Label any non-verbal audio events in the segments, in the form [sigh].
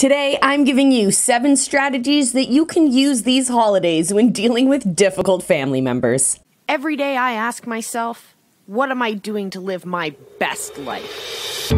Today, I'm giving you seven strategies that you can use these holidays when dealing with difficult family members. Every day I ask myself, what am I doing to live my best life?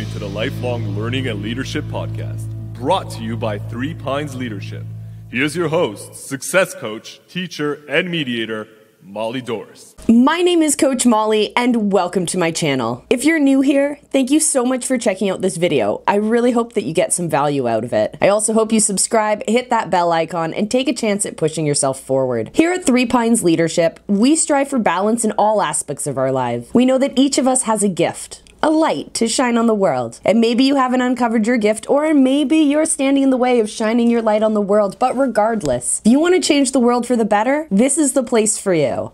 Listening to the Lifelong Learning and Leadership Podcast, brought to you by Three Pines Leadership. Here's your host, success coach, teacher, and mediator, Molle Doris. My name is Coach Molle, and welcome to my channel. If you're new here, thank you so much for checking out this video. I really hope that you get some value out of it. I also hope you subscribe, hit that bell icon, and take a chance at pushing yourself forward. Here at Three Pines Leadership, we strive for balance in all aspects of our lives. We know that each of us has a gift a light to shine on the world. And maybe you haven't uncovered your gift, or maybe you're standing in the way of shining your light on the world. But regardless, if you want to change the world for the better, this is the place for you.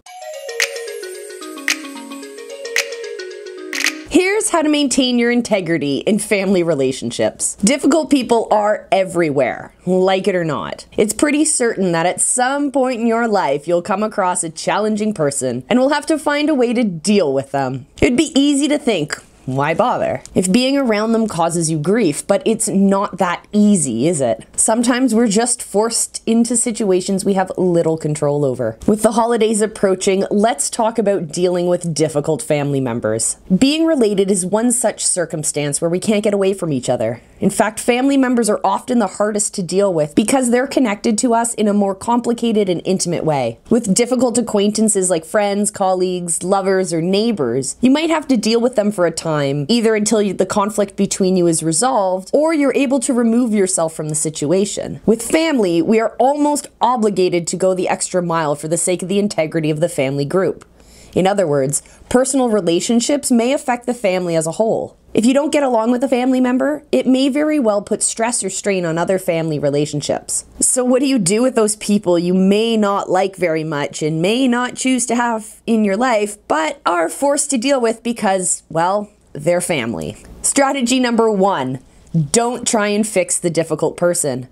Here's how to maintain your integrity in family relationships. Difficult people are everywhere, like it or not. It's pretty certain that at some point in your life you'll come across a challenging person and will have to find a way to deal with them. It'd be easy to think, why bother? If being around them causes you grief, but it's not that easy, is it? Sometimes we're just forced into situations we have little control over. With the holidays approaching, let's talk about dealing with difficult family members. Being related is one such circumstance where we can't get away from each other. In fact, family members are often the hardest to deal with because they're connected to us in a more complicated and intimate way. With difficult acquaintances like friends, colleagues, lovers, or neighbors, you might have to deal with them for a time either until you, the conflict between you is resolved or you're able to remove yourself from the situation. With family, we are almost obligated to go the extra mile for the sake of the integrity of the family group. In other words, personal relationships may affect the family as a whole. If you don't get along with a family member, it may very well put stress or strain on other family relationships. So, what do you do with those people you may not like very much and may not choose to have in your life, but are forced to deal with because, well, they're family. Strategy number one don't try and fix the difficult person.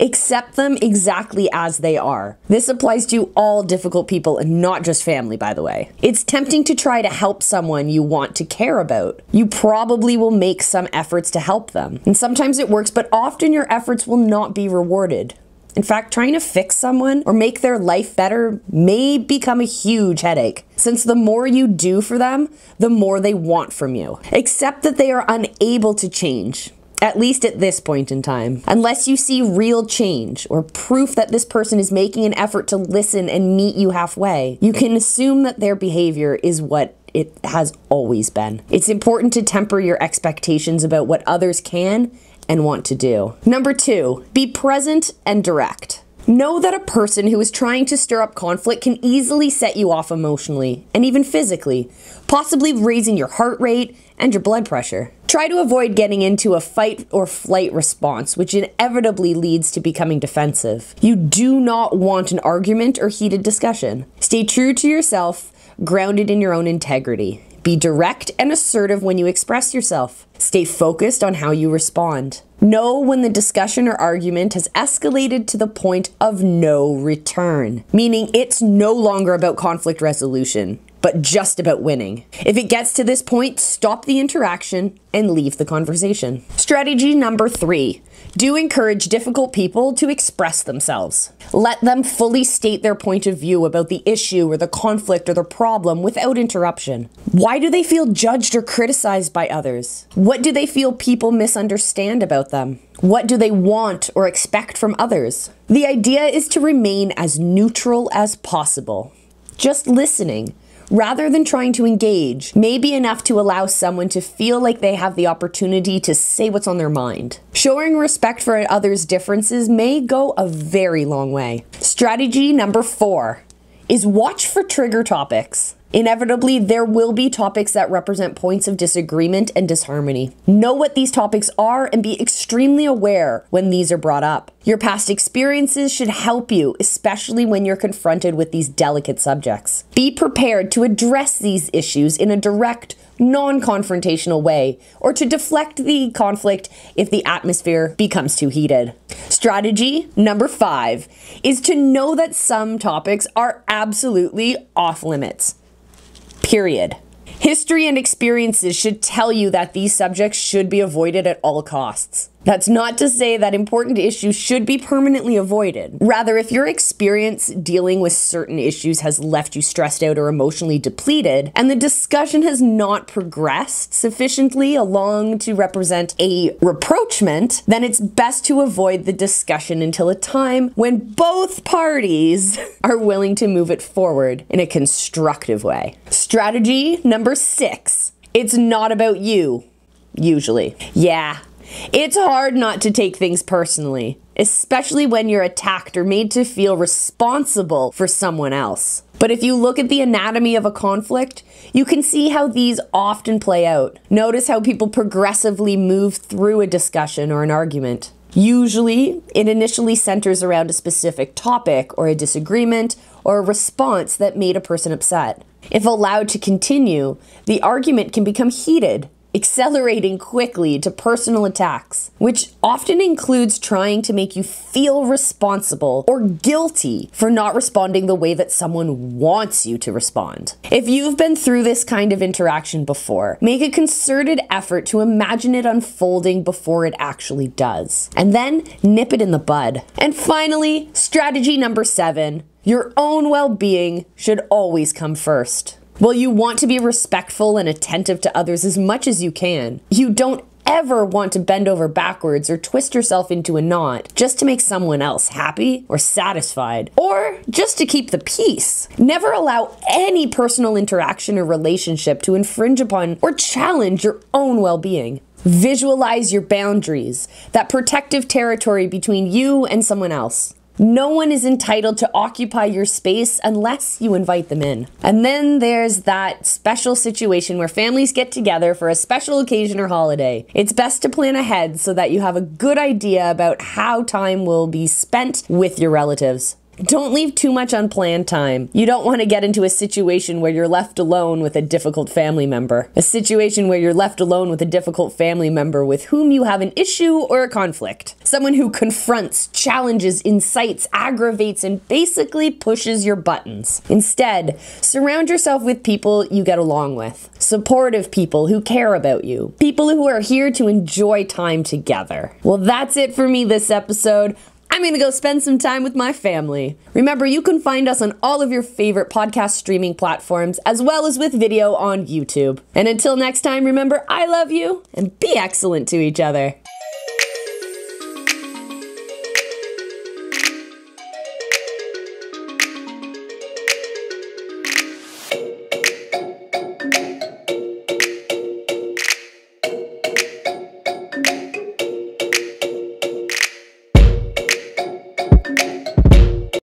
Accept them exactly as they are. This applies to all difficult people and not just family, by the way. It's tempting to try to help someone you want to care about. You probably will make some efforts to help them. And sometimes it works, but often your efforts will not be rewarded. In fact, trying to fix someone or make their life better may become a huge headache, since the more you do for them, the more they want from you. Accept that they are unable to change. At least at this point in time. Unless you see real change or proof that this person is making an effort to listen and meet you halfway, you can assume that their behavior is what it has always been. It's important to temper your expectations about what others can and want to do. Number two, be present and direct. Know that a person who is trying to stir up conflict can easily set you off emotionally and even physically, possibly raising your heart rate and your blood pressure. Try to avoid getting into a fight or flight response, which inevitably leads to becoming defensive. You do not want an argument or heated discussion. Stay true to yourself, grounded in your own integrity. Be direct and assertive when you express yourself. Stay focused on how you respond. Know when the discussion or argument has escalated to the point of no return, meaning it's no longer about conflict resolution, but just about winning. If it gets to this point, stop the interaction and leave the conversation. Strategy number three do encourage difficult people to express themselves. Let them fully state their point of view about the issue or the conflict or the problem without interruption. Why do they feel judged or criticized by others? What do they feel people misunderstand about them? What do they want or expect from others? The idea is to remain as neutral as possible. Just listening rather than trying to engage, may be enough to allow someone to feel like they have the opportunity to say what's on their mind. Showing respect for others' differences may go a very long way. Strategy number four is watch for trigger topics. Inevitably, there will be topics that represent points of disagreement and disharmony. Know what these topics are and be extremely aware when these are brought up. Your past experiences should help you, especially when you're confronted with these delicate subjects. Be prepared to address these issues in a direct, non confrontational way, or to deflect the conflict if the atmosphere becomes too heated. Strategy number five is to know that some topics are absolutely off limits. Period. History and experiences should tell you that these subjects should be avoided at all costs. That's not to say that important issues should be permanently avoided. Rather, if your experience dealing with certain issues has left you stressed out or emotionally depleted, and the discussion has not progressed sufficiently along to represent a reproachment, then it's best to avoid the discussion until a time when both parties [laughs] are willing to move it forward in a constructive way. Strategy number six it's not about you, usually. Yeah, it's hard not to take things personally, especially when you're attacked or made to feel responsible for someone else. But if you look at the anatomy of a conflict, you can see how these often play out. Notice how people progressively move through a discussion or an argument. Usually, it initially centers around a specific topic or a disagreement or a response that made a person upset. If allowed to continue, the argument can become heated accelerating quickly to personal attacks, which often includes trying to make you feel responsible or guilty for not responding the way that someone wants you to respond. If you've been through this kind of interaction before, make a concerted effort to imagine it unfolding before it actually does, and then nip it in the bud. And finally, strategy number seven your own well being should always come first. Well, you want to be respectful and attentive to others as much as you can. You don't ever want to bend over backwards or twist yourself into a knot just to make someone else happy or satisfied, or just to keep the peace. Never allow any personal interaction or relationship to infringe upon or challenge your own well being. Visualize your boundaries, that protective territory between you and someone else. No one is entitled to occupy your space unless you invite them in. And then there's that special situation where families get together for a special occasion or holiday. It's best to plan ahead so that you have a good idea about how time will be spent with your relatives. Don't leave too much unplanned time. You don't want to get into a situation where you're left alone with a difficult family member. A situation where you're left alone with a difficult family member with whom you have an issue or a conflict. Someone who confronts, challenges, incites, aggravates, and basically pushes your buttons. Instead, surround yourself with people you get along with. Supportive people who care about you. People who are here to enjoy time together. Well, that's it for me this episode. I'm going to go spend some time with my family. Remember, you can find us on all of your favorite podcast streaming platforms, as well as with video on YouTube. And until next time, remember, I love you and be excellent to each other.